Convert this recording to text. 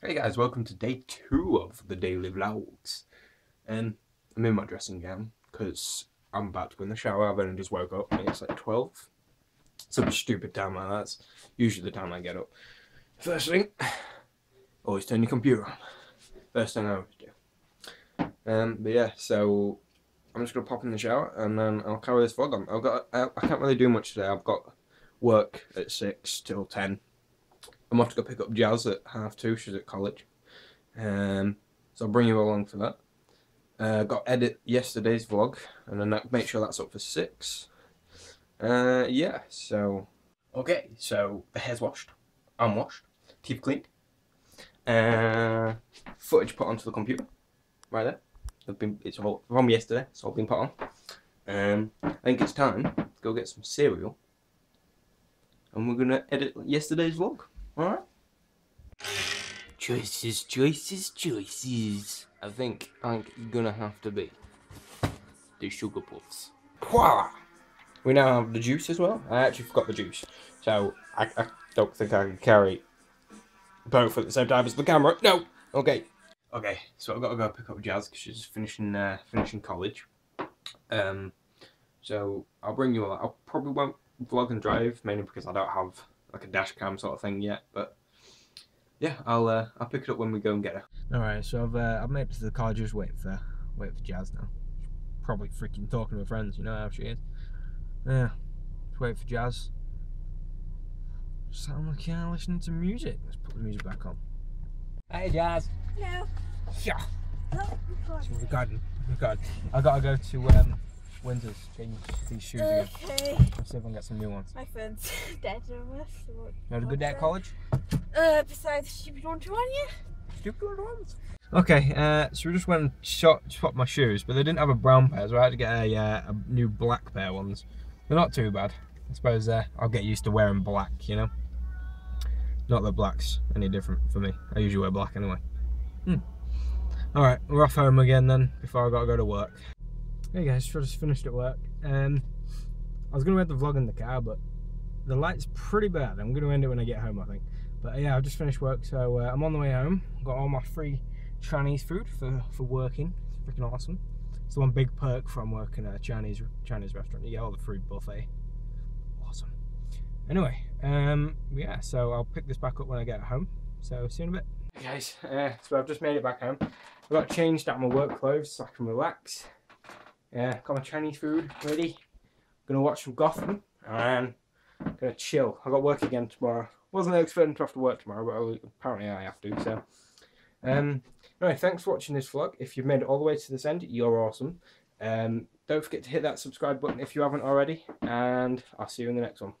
Hey guys, welcome to day two of the daily vlogs. And I'm in my dressing gown because I'm about to go in the shower. I've only just woke up and it's like 12. Some stupid time like that's usually the time I get up. First thing, always turn your computer on. First thing I always do. Um, but yeah, so I'm just gonna pop in the shower and then I'll carry this vlog on. I've got I, I can't really do much today. I've got work at six till ten I'm off to go pick up Jazz at half two. She's at college. Um, so I'll bring you along for that. Uh, got edit yesterday's vlog, and then that, make sure that's up for six. Uh, yeah, so okay, so the hair's washed, I'm washed, teeth cleaned, uh, footage put onto the computer, right there. I've been, it's all from yesterday. It's all been put on. Um, I think it's time to go get some cereal, and we're gonna edit yesterday's vlog. Alright. Choices, choices, choices. I think I'm gonna have to be the sugar puffs. We now have the juice as well. I actually forgot the juice. So I, I don't think I can carry both at the same time as the camera. No! Okay. Okay, so I've got to go pick up Jazz because she's finishing uh, finishing college. Um, so I'll bring you all. I probably won't vlog and drive mainly because I don't have like a dash cam sort of thing yet. But yeah, I'll uh, I'll pick it up when we go and get her. All right, so I've uh, I've made it to the car just waiting for waiting for Jazz now. Probably freaking talking to her friends, you know how she is. Yeah, just waiting for Jazz. Sound like you're listening to music. Let's put the music back on. Hey Jazz. Hello. Yeah. Oh, So we're recording. Recording. I gotta go to um, Windsor's change these shoes again. Okay. Let's see if I can get some new ones. My phone's dead almost. so You had a good day at college? Uh, besides the stupid one to run you? Stupid ones. Okay, uh, so we just went and shot, swapped my shoes, but they didn't have a brown pair, so I had to get a, uh, a new black pair ones. They're not too bad. I suppose uh, I'll get used to wearing black, you know? Not that black's any different for me. I usually wear black anyway. Hmm. Alright, we're off home again then, before I gotta go to work. Hey guys, I just finished at work. Um, I was gonna end the vlog in the car, but the light's pretty bad. I'm gonna end it when I get home, I think. But yeah, I've just finished work, so uh, I'm on the way home. Got all my free Chinese food for, for working. It's freaking awesome. It's the one big perk from working at a Chinese Chinese restaurant. You get all the food buffet. Awesome. Anyway, um, yeah, so I'll pick this back up when I get home. So see you in a bit. Hey guys, uh, so I've just made it back home. I've got changed out my work clothes so I can relax. Yeah, got my Chinese food ready. Gonna watch some Gotham and gonna chill. I got work again tomorrow. Wasn't expecting to have to work tomorrow, but apparently I have to. So, um, anyway, thanks for watching this vlog. If you've made it all the way to this end, you're awesome. Um, don't forget to hit that subscribe button if you haven't already, and I'll see you in the next one.